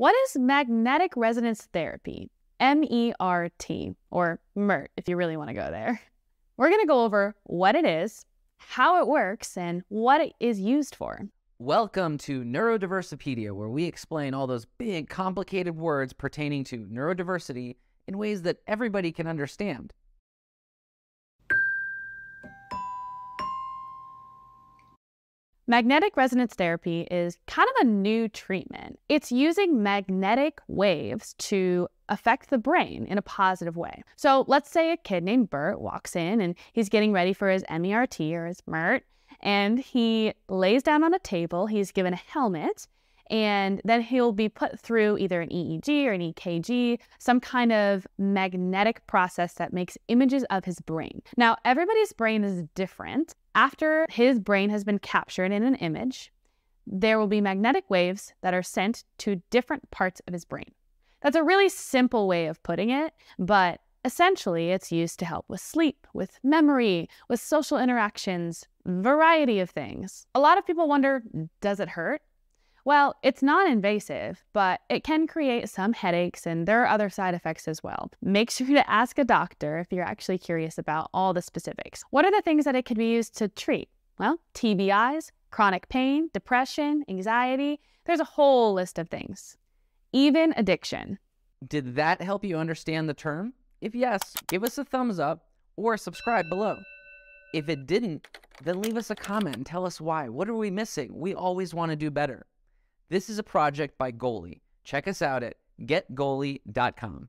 What is magnetic resonance therapy? MERT, or MERT if you really want to go there. We're going to go over what it is, how it works, and what it is used for. Welcome to Neurodiversopedia, where we explain all those big, complicated words pertaining to neurodiversity in ways that everybody can understand. Magnetic resonance therapy is kind of a new treatment. It's using magnetic waves to affect the brain in a positive way. So let's say a kid named Bert walks in and he's getting ready for his MERT or his MERT, and he lays down on a table. He's given a helmet, and then he'll be put through either an EEG or an EKG, some kind of magnetic process that makes images of his brain. Now, everybody's brain is different. After his brain has been captured in an image, there will be magnetic waves that are sent to different parts of his brain. That's a really simple way of putting it, but essentially it's used to help with sleep, with memory, with social interactions, variety of things. A lot of people wonder, does it hurt? Well, it's non invasive, but it can create some headaches and there are other side effects as well. Make sure to ask a doctor if you're actually curious about all the specifics. What are the things that it could be used to treat? Well, TBIs, chronic pain, depression, anxiety. There's a whole list of things, even addiction. Did that help you understand the term? If yes, give us a thumbs up or subscribe below. If it didn't, then leave us a comment and tell us why. What are we missing? We always want to do better. This is a project by Goally. Check us out at getgoally.com.